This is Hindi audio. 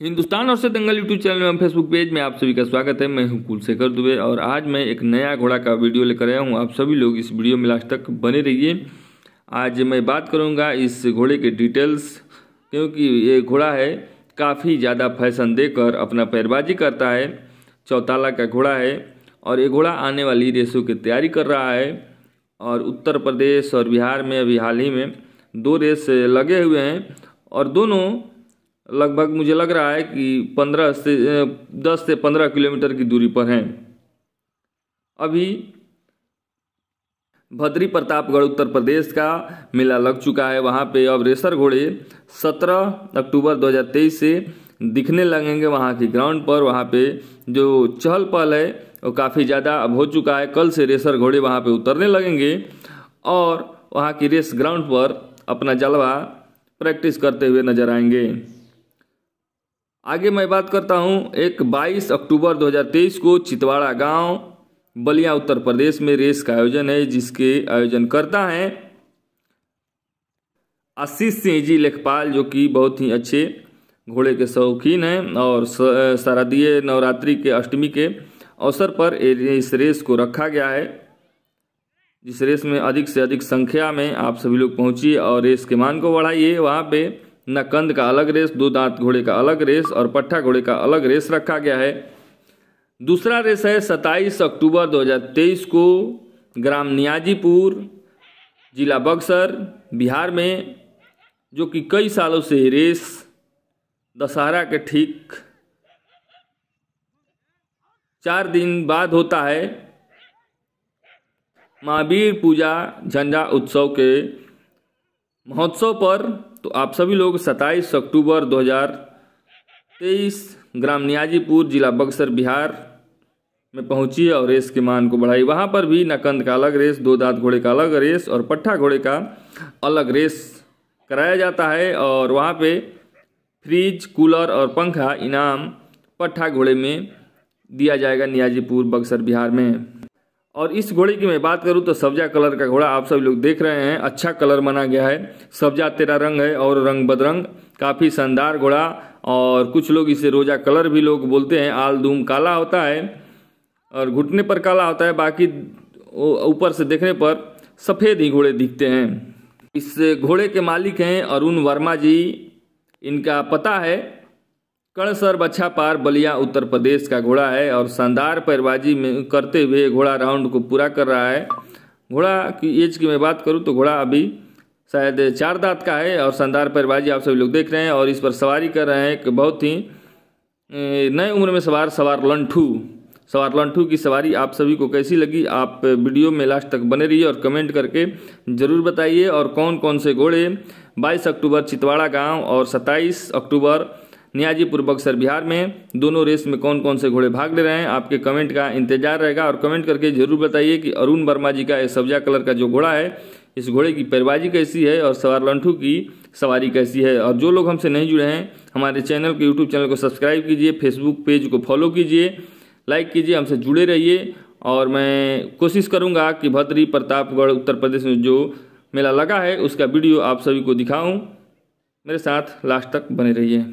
हिंदुस्तान और से दंगल यूट्यूब चैनल एवं फेसबुक पेज में आप सभी का स्वागत है। मैं हूँ कुलशेखर दुबे और आज मैं एक नया घोड़ा का वीडियो लेकर आया हूँ। आप सभी लोग इस वीडियो में लास्ट तक बने रहिए। आज मैं बात करूँगा इस घोड़े के डिटेल्स, क्योंकि ये घोड़ा है, काफ़ी ज़्यादा फ़ैशन देकर अपना पैरबाजी करता है, चौताला का घोड़ा है और ये घोड़ा आने वाली रेसों की तैयारी कर रहा है। और उत्तर प्रदेश और बिहार में अभी हाल ही में दो रेस लगे हुए हैं और दोनों लगभग मुझे लग रहा है कि पंद्रह से दस से पंद्रह किलोमीटर की दूरी पर हैं। अभी भद्री प्रतापगढ़ उत्तर प्रदेश का मेला लग चुका है। वहाँ पे अब रेसर घोड़े 17 अक्टूबर 2023 से दिखने लगेंगे वहाँ की ग्राउंड पर। वहाँ पे जो चहल पहल है, वो काफ़ी ज़्यादा अब हो चुका है। कल से रेसर घोड़े वहाँ पे उतरने लगेंगे और वहाँ की रेस ग्राउंड पर अपना जलवा प्रैक्टिस करते हुए नज़र आएँगे। आगे मैं बात करता हूँ एक 22 अक्टूबर 2023 को चितवाड़ा गाँव, बलिया उत्तर प्रदेश में रेस का आयोजन है, जिसके आयोजन करता है आशीष सिंह जी लेखपाल, जो कि बहुत ही अच्छे घोड़े के शौकीन हैं और शारदीय नवरात्रि के अष्टमी के अवसर पर इस रेस को रखा गया है। जिस रेस में अधिक से अधिक संख्या में आप सभी लोग पहुंचिए और रेस के मान को बढ़ाइए। वहाँ पे नकंद का अलग रेस, दो दांत घोड़े का अलग रेस और पट्ठा घोड़े का अलग रेस रखा गया है। दूसरा रेस है 27 अक्टूबर 2023 को ग्राम नियाजीपुर जिला बक्सर, बिहार में, जो कि कई सालों से रेस दशहरा के ठीक चार दिन बाद होता है। महावीर पूजा झंडा उत्सव के महोत्सव पर तो आप सभी लोग 27 अक्टूबर 2023 ग्राम नियाजीपुर जिला बक्सर बिहार में पहुंचिए और रेस के मान को बढ़ाई वहाँ पर भी नकंद का अलग रेस, दो दांत घोड़े का अलग रेस और पट्ठा घोड़े का अलग रेस कराया जाता है और वहाँ पे फ्रिज, कूलर और पंखा, इनाम, पट्ठा घोड़े में दिया जाएगा नियाजीपुर बक्सर बिहार में। और इस घोड़े की मैं बात करूँ तो सब्जा कलर का घोड़ा आप सभी लोग देख रहे हैं। अच्छा कलर माना गया है। सब्जा तेरा रंग है और रंग बदरंग। काफ़ी शानदार घोड़ा और कुछ लोग इसे रोजा कलर भी लोग बोलते हैं। आल दूम काला होता है और घुटने पर काला होता है। बाकी ऊपर से देखने पर सफ़ेद ही घोड़े दिखते हैं। इस घोड़े के मालिक हैं अरुण वर्मा जी। इनका पता है कणसर बच्छा पार बलिया उत्तर प्रदेश का घोड़ा है और शानदार पैरबाजी में करते हुए घोड़ा राउंड को पूरा कर रहा है। घोड़ा की एज की मैं बात करूँ तो घोड़ा अभी शायद चार दांत का है और शानदार पैरबाजी आप सभी लोग देख रहे हैं और इस पर सवारी कर रहे हैं एक बहुत ही नए उम्र में सवार सवार लंठू। सवार लंठू की सवारी आप सभी को कैसी लगी? आप वीडियो में लास्ट तक बने रहिए और कमेंट करके ज़रूर बताइए और कौन कौन से घोड़े? 22 अक्टूबर चितवाड़ा गाँव और 27 अक्टूबर नियाजीपुर बक्सर बिहार में दोनों रेस में कौन कौन से घोड़े भाग ले रहे हैं, आपके कमेंट का इंतज़ार रहेगा और कमेंट करके ज़रूर बताइए कि अरुण वर्मा जी का यह सब्जा कलर का जो घोड़ा है, इस घोड़े की पैरबाजी कैसी है और सवार लंठू की सवारी कैसी है। और जो लोग हमसे नहीं जुड़े हैं, हमारे चैनल के यूट्यूब चैनल को सब्सक्राइब कीजिए फेसबुक पेज को फॉलो कीजिए, लाइक कीजिए, हमसे जुड़े रहिए। और मैं कोशिश करूँगा कि भद्री, प्रतापगढ़, उत्तर प्रदेश में जो मेला लगा है, उसका वीडियो आप सभी को दिखाऊँ। मेरे साथ लास्ट तक बने रहिए।